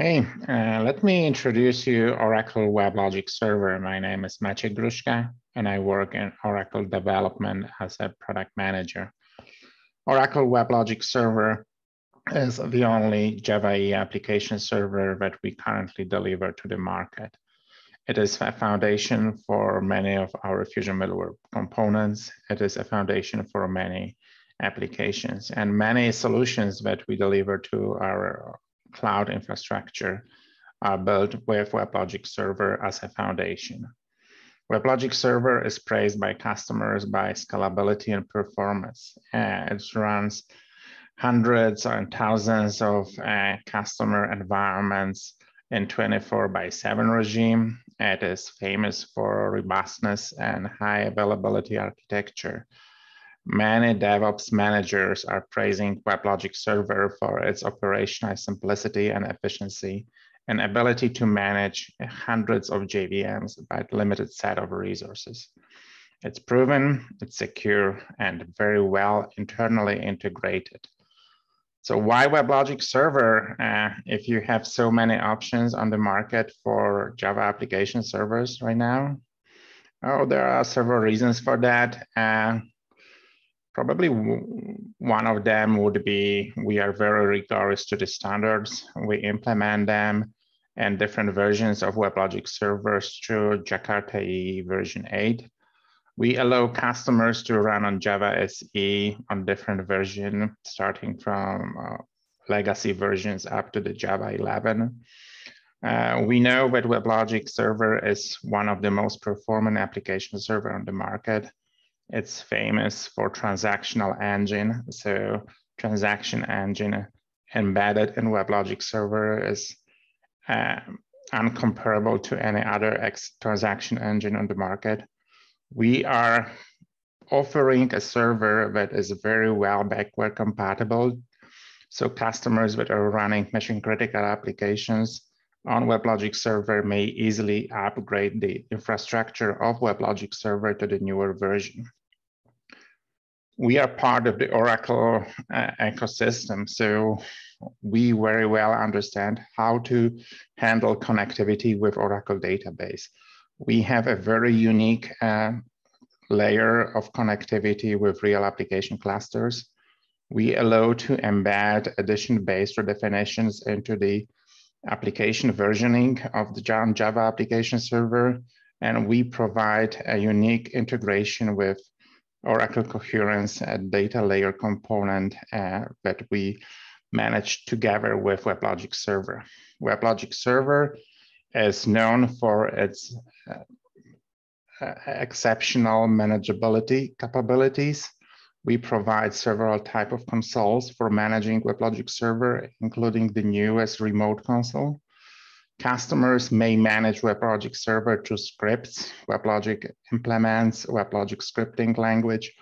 Hey, uh, let me introduce you Oracle WebLogic Server. My name is Maciej Gruszka, and I work in Oracle development as a product manager. Oracle WebLogic Server is the only Java EE application server that we currently deliver to the market. It is a foundation for many of our Fusion middleware components. It is a foundation for many applications and many solutions that we deliver to our cloud infrastructure are built with WebLogic Server as a foundation. WebLogic Server is praised by customers by scalability and performance. Uh, it runs hundreds and thousands of uh, customer environments in 24 by 7 regime. It is famous for robustness and high availability architecture. Many DevOps managers are praising WebLogic Server for its operational simplicity and efficiency and ability to manage hundreds of JVMs by a limited set of resources. It's proven, it's secure, and very well internally integrated. So why WebLogic Server uh, if you have so many options on the market for Java application servers right now? Oh, there are several reasons for that. Uh, Probably one of them would be we are very rigorous to the standards. We implement them and different versions of WebLogic servers through Jakarta EE version 8. We allow customers to run on Java SE on different version, starting from uh, legacy versions up to the Java 11. Uh, we know that WebLogic server is one of the most performant application server on the market. It's famous for transactional engine. So transaction engine embedded in WebLogic server is uh, uncomparable to any other X transaction engine on the market. We are offering a server that is very well backward compatible. So customers that are running mission critical applications on WebLogic server may easily upgrade the infrastructure of WebLogic server to the newer version we are part of the Oracle uh, ecosystem, so we very well understand how to handle connectivity with Oracle database. We have a very unique uh, layer of connectivity with real application clusters. We allow to embed edition-based definitions into the application versioning of the Java application server, and we provide a unique integration with Oracle Coherence a data layer component uh, that we manage together with WebLogic Server. WebLogic Server is known for its uh, uh, exceptional manageability capabilities. We provide several type of consoles for managing WebLogic Server, including the newest remote console. Customers may manage WebLogic server through scripts. WebLogic implements WebLogic scripting language,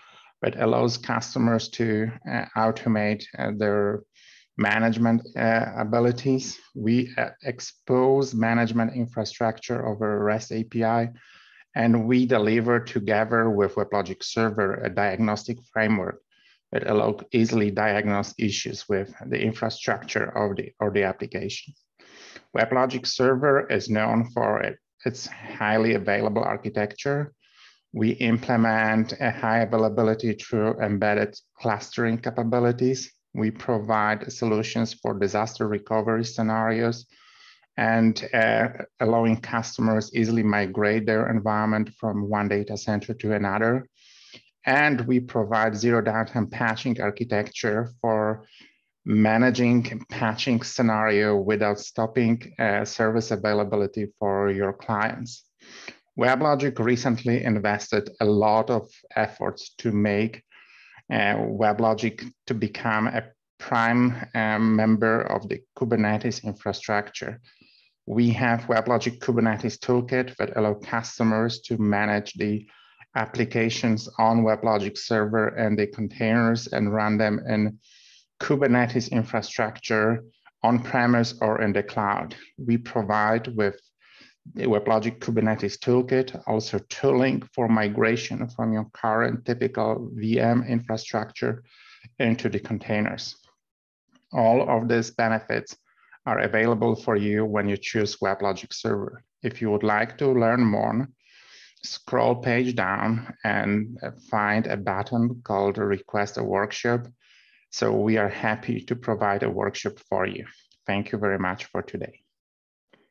but allows customers to uh, automate uh, their management uh, abilities. We uh, expose management infrastructure over REST API, and we deliver together with WebLogic Server a diagnostic framework that allows easily diagnose issues with the infrastructure of the, or the application. WebLogic Server is known for it, its highly available architecture. We implement a high availability through embedded clustering capabilities. We provide solutions for disaster recovery scenarios and uh, allowing customers easily migrate their environment from one data center to another. And we provide zero downtime patching architecture for managing patching scenario without stopping uh, service availability for your clients. WebLogic recently invested a lot of efforts to make uh, WebLogic to become a prime um, member of the Kubernetes infrastructure. We have WebLogic Kubernetes Toolkit that allow customers to manage the applications on WebLogic server and the containers and run them in Kubernetes infrastructure on-premise or in the cloud. We provide with the WebLogic Kubernetes Toolkit, also tooling for migration from your current typical VM infrastructure into the containers. All of these benefits are available for you when you choose WebLogic Server. If you would like to learn more, scroll page down and find a button called Request a Workshop. So we are happy to provide a workshop for you. Thank you very much for today.